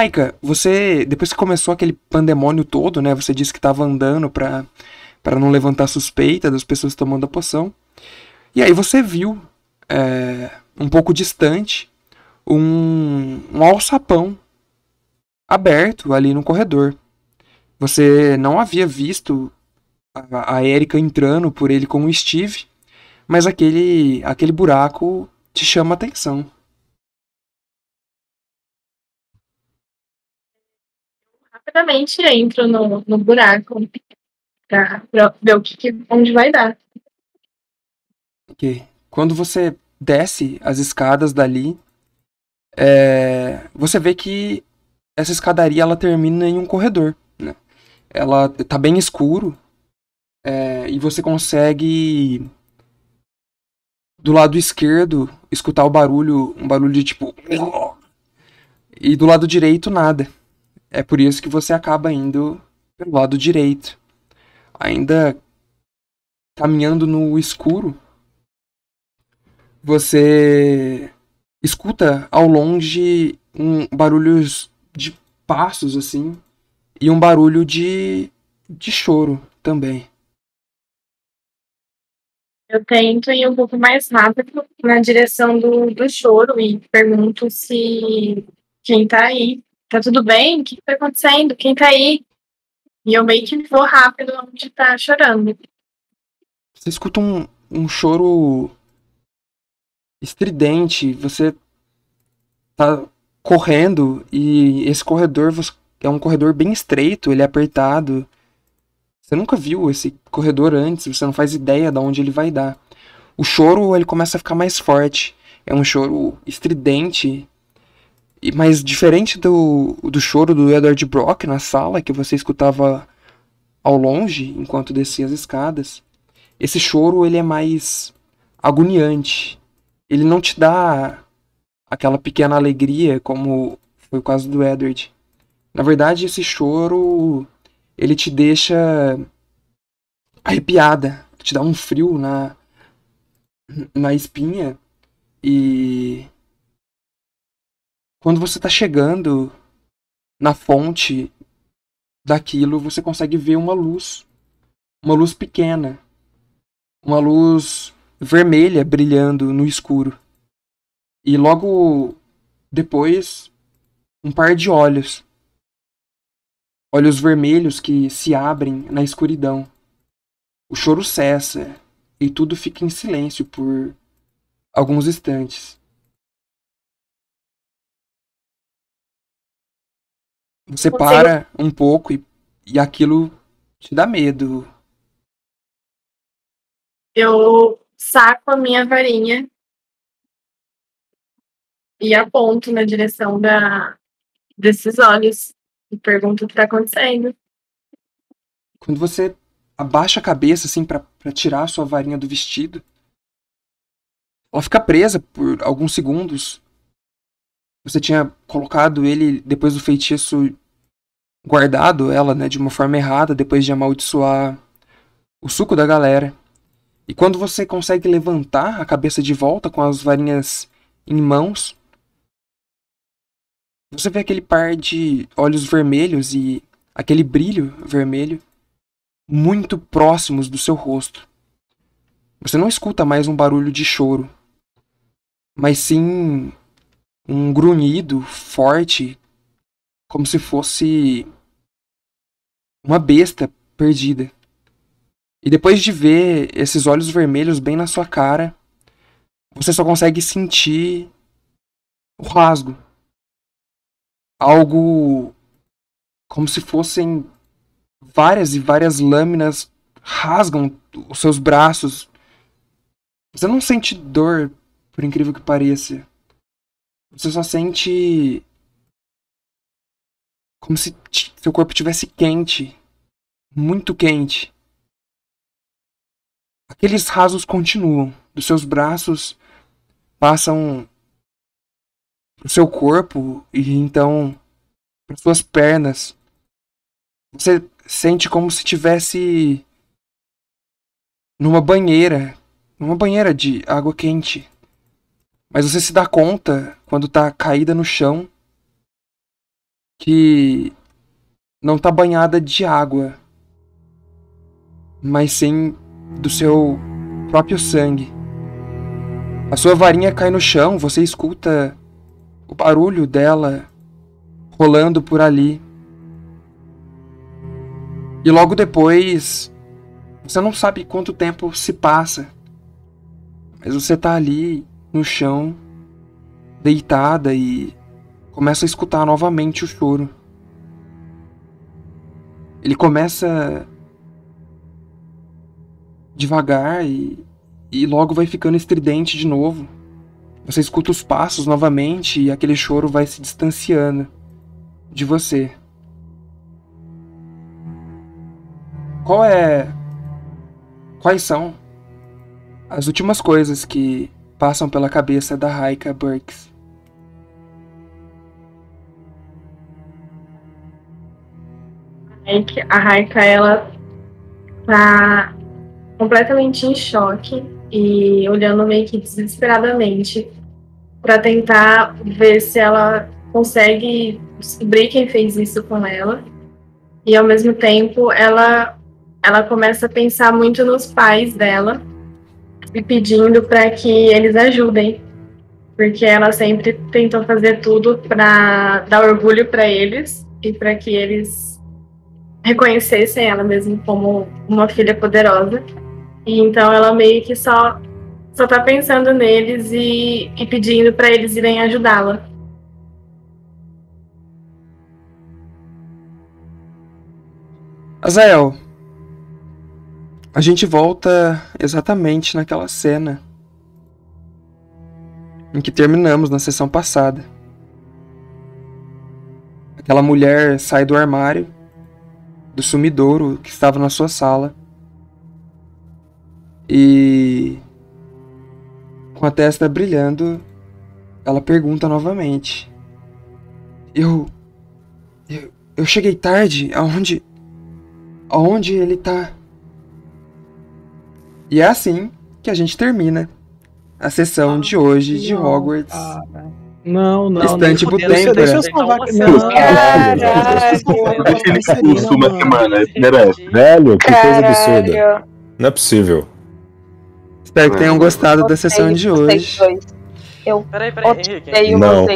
Raika, você, depois que começou aquele pandemônio todo, né? Você disse que estava andando pra, pra não levantar suspeita das pessoas tomando a poção. E aí você viu, é, um pouco distante, um, um alçapão aberto ali no corredor. Você não havia visto a, a Erika entrando por ele com o Steve, mas aquele, aquele buraco te chama a atenção. Rapidamente entro no, no buraco pra, pra ver o que, que- onde vai dar. Ok. Quando você desce as escadas dali, é, você vê que essa escadaria ela termina em um corredor. Né? Ela tá bem escuro é, e você consegue do lado esquerdo escutar o barulho, um barulho de tipo e do lado direito nada. É por isso que você acaba indo pelo lado direito, ainda caminhando no escuro você escuta ao longe um barulhos de passos assim e um barulho de de choro também. Eu tento ir um pouco mais rápido na direção do, do choro e pergunto se quem tá aí. Tá tudo bem? O que, tá acontecendo? Quem tá aí? E eu meio que vou rápido onde tá chorando. Você escuta um, um choro estridente, você tá correndo e esse corredor é um corredor bem estreito, ele é apertado. Você nunca viu esse corredor antes, você não faz ideia de onde ele vai dar. O choro ele começa a ficar mais forte, é um choro estridente, e mas diferente do, do choro do Edward Brock na sala que você escutava ao longe enquanto descia as escadas. Esse choro ele é mais agoniante. Ele não te dá aquela pequena alegria como foi o caso do Edward. Na verdade, esse choro ele te deixa arrepiada, te dá um frio na na espinha e quando você tá chegando na fonte daquilo, você consegue ver uma luz, uma luz pequena, uma luz vermelha brilhando no escuro. E logo depois, um par de olhos. Olhos vermelhos que se abrem na escuridão. O choro cessa e tudo fica em silêncio por alguns instantes. Você para um pouco e, e aquilo te dá medo. Eu saco a minha varinha e aponto na direção da, desses olhos e pergunto o que tá acontecendo. Quando você abaixa a cabeça assim pra tirar a sua varinha do vestido, ela fica presa por alguns segundos. Você tinha colocado ele depois do feitiço guardado ela, né, de uma forma errada depois de amaldiçoar o suco da galera. E quando você consegue levantar a cabeça de volta com as varinhas em mãos, você vê aquele par de olhos vermelhos e aquele brilho vermelho muito próximos do seu rosto. Você não escuta mais um barulho de choro, mas sim um grunhido forte, como se fosse uma besta perdida. E depois de ver esses olhos vermelhos bem na sua cara, você só consegue sentir o rasgo. Algo como se fossem várias e várias lâminas rasgam os seus braços. Você não sente dor, por incrível que pareça. Você só sente como se seu corpo tivesse quente, muito quente. Aqueles rasos continuam, dos seus braços passam pro seu corpo e então para suas pernas. Você sente como se tivesse numa banheira, numa banheira de água quente. Mas você se dá conta quando tá caída no chão que não tá banhada de água, mas sim do seu próprio sangue. A sua varinha cai no chão, você escuta o barulho dela rolando por ali. E logo depois, você não sabe quanto tempo se passa, mas você tá ali no chão, deitada e começa a escutar novamente o choro. Ele começa devagar e, e logo vai ficando estridente de novo. Você escuta os passos novamente e aquele choro vai se distanciando de você. Qual é. Quais são as últimas coisas que passam pela cabeça da Raika Burks? A Raika, ela tá completamente em choque e olhando meio que desesperadamente para tentar ver se ela consegue descobrir quem fez isso com ela. E ao mesmo tempo, ela ela começa a pensar muito nos pais dela e pedindo para que eles ajudem, porque ela sempre tentou fazer tudo para dar orgulho para eles e para que eles reconhecessem ela mesmo como uma filha poderosa. E então ela meio que só só tá pensando neles e, e pedindo para eles irem ajudá-la. Azael, a gente volta exatamente naquela cena em que terminamos na sessão passada. Aquela mulher sai do armário, do sumidouro que estava na sua sala e com a testa brilhando, ela pergunta novamente: Eu. Eu, eu cheguei tarde? Aonde. Aonde ele tá? E é assim que a gente termina a sessão de hoje de Hogwarts. Não, não. Estante não, Butempera. Deixa eu salvar aqui. Deixa ele expulso uma semana. Velho, que coisa absurda. Não é possível. Espero que tenham gostado da sessão de hoje. dois. Peraí, peraí, Henrique. Não.